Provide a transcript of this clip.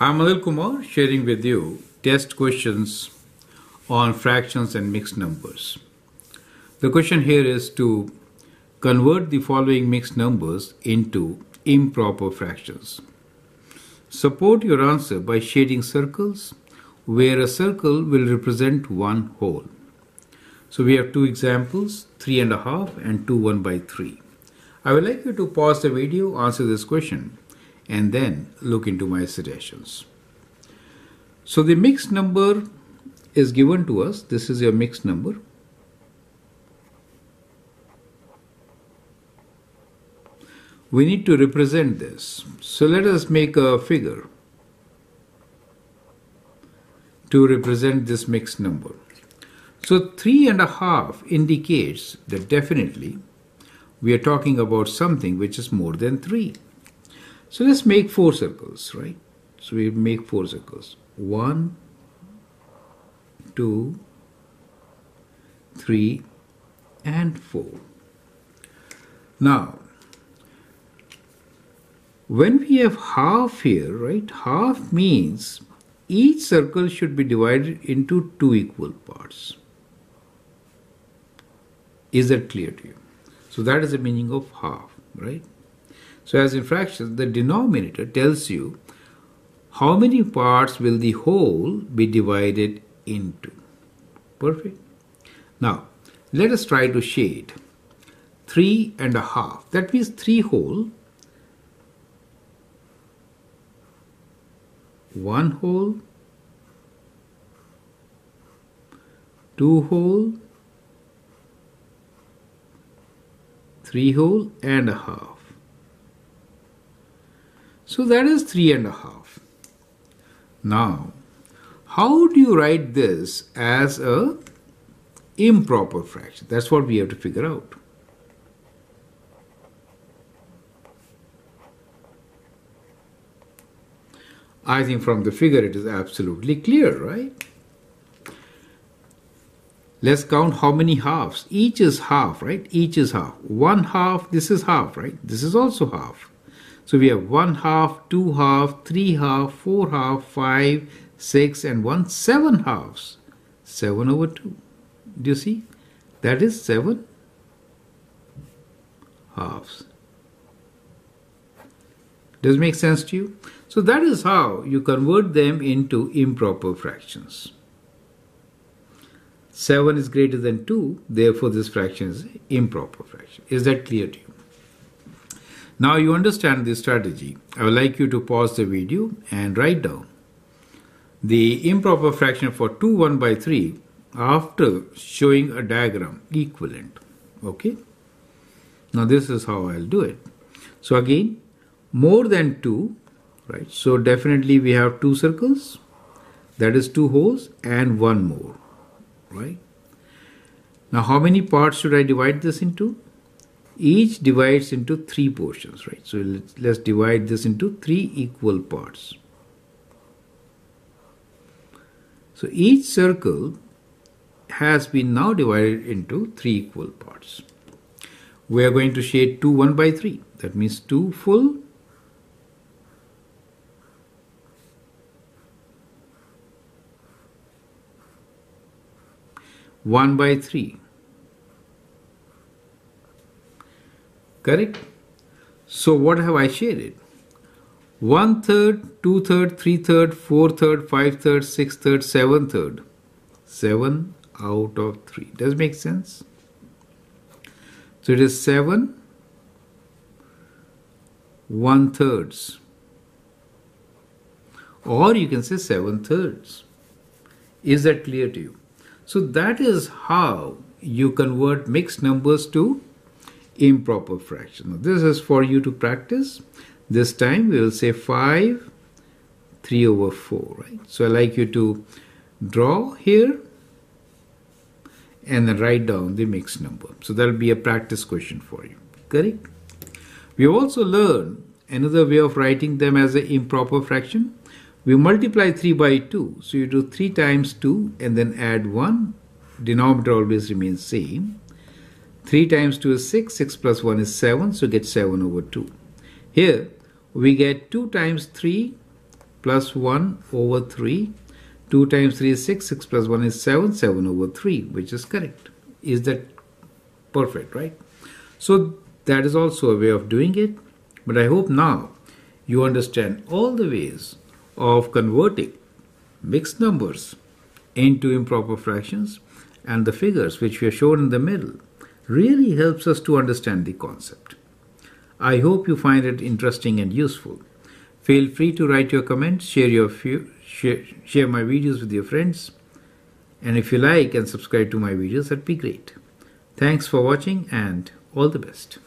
I'm Anil Kumar sharing with you test questions on fractions and mixed numbers. The question here is to convert the following mixed numbers into improper fractions. Support your answer by shading circles where a circle will represent one whole. So we have two examples, three and a half and two one by three. I would like you to pause the video, answer this question, and then look into my suggestions. So the mixed number is given to us. This is your mixed number. We need to represent this. So let us make a figure to represent this mixed number. So three and a half indicates that definitely we are talking about something which is more than 3. So let's make four circles, right? So we make four circles. One, two, three, and 4. Now, when we have half here, right, half means each circle should be divided into two equal parts. Is that clear to you? So that is the meaning of half, right? So as in fractions, the denominator tells you how many parts will the whole be divided into. Perfect. Now, let us try to shade three and a half. That means three whole, one whole, two whole, three whole and a half. So that is three and a half. Now, how do you write this as a improper fraction? That's what we have to figure out. I think from the figure it is absolutely clear, right? Let's count how many halves. Each is half, right? Each is half. One half, this is half, right? This is also half. So we have one half, two half, three half, four half, five, six, and one, seven halves. Seven over two. Do you see? That is seven halves. Does it make sense to you? So that is how you convert them into improper fractions. 7 is greater than 2, therefore this fraction is improper fraction. Is that clear to you? Now you understand this strategy. I would like you to pause the video and write down the improper fraction for 2 1 by 3 after showing a diagram equivalent. Okay? Now this is how I'll do it. So again, more than 2, right? So definitely we have two circles, that is two wholes and one more right? Now how many parts should I divide this into? Each divides into three portions, right? So let's, let's divide this into three equal parts. So each circle has been now divided into three equal parts. We are going to shade 2 1 by 3. That means 2 full 1 by 3. Correct? So what have I shaded? 1 third, 2 third, 3 third, 4 third, 5 third, 6 third, 7 7 out of 3. Does make sense? So it is 7 1 thirds. Or you can say 7 thirds. Is that clear to you? So that is how you convert mixed numbers to improper fraction. This is for you to practice. This time we will say 5, 3 over 4, right? So I like you to draw here and then write down the mixed number. So that will be a practice question for you, correct? We also learned another way of writing them as an improper fraction. We multiply 3 by 2. So you do 3 times 2 and then add 1. Denominator always remains same. 3 times 2 is 6. 6 plus 1 is 7. So get 7 over 2. Here we get 2 times 3 plus 1 over 3. 2 times 3 is 6, 6 plus 1 is 7, 7 over 3, which is correct. Is that perfect, right? So that is also a way of doing it. But I hope now you understand all the ways of converting mixed numbers into improper fractions and the figures which we are shown in the middle really helps us to understand the concept. I hope you find it interesting and useful. Feel free to write your comments, share your share, share my videos with your friends, and if you like and subscribe to my videos, that'd be great. Thanks for watching and all the best.